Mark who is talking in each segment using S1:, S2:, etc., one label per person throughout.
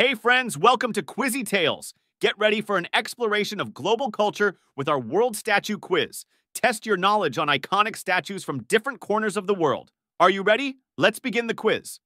S1: Hey friends, welcome to Quizzy Tales. Get ready for an exploration of global culture with our World Statue Quiz. Test your knowledge on iconic statues from different corners of the world. Are you ready? Let's begin the quiz.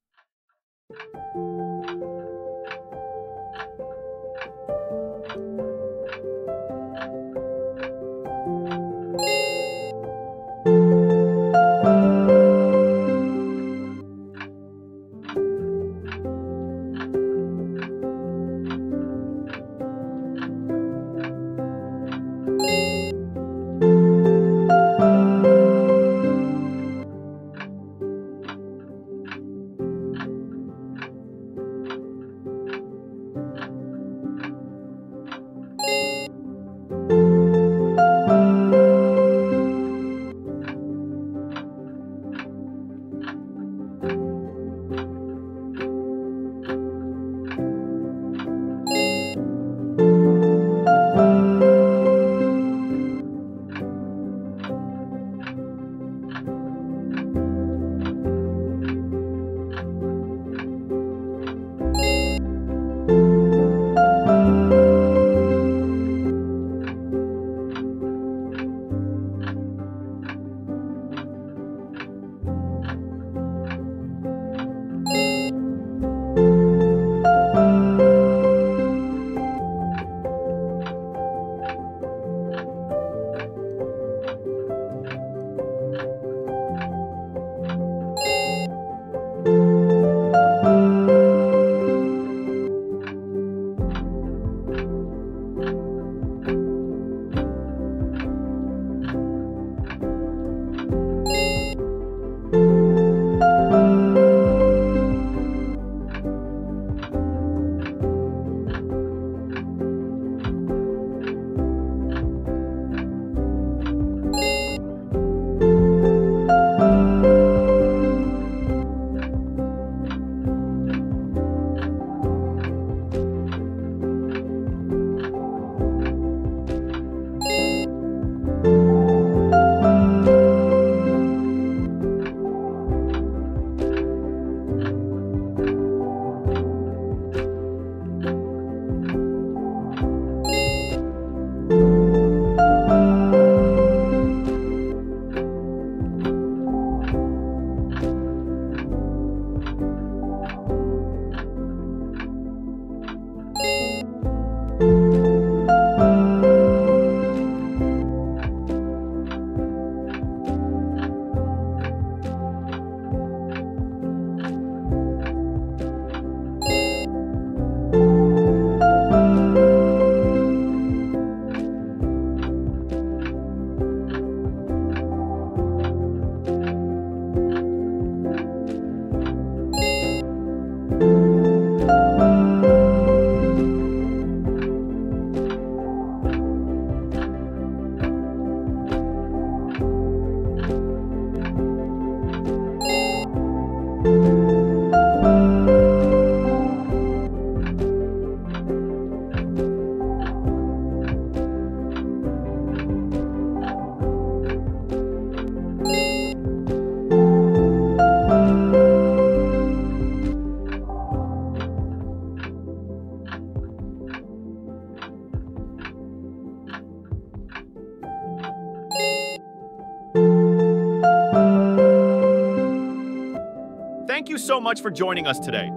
S1: Thank you so much for joining us today.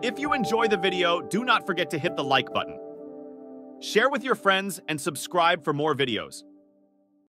S1: If you enjoy the video, do not forget to hit the like button. Share with your friends and subscribe for more videos.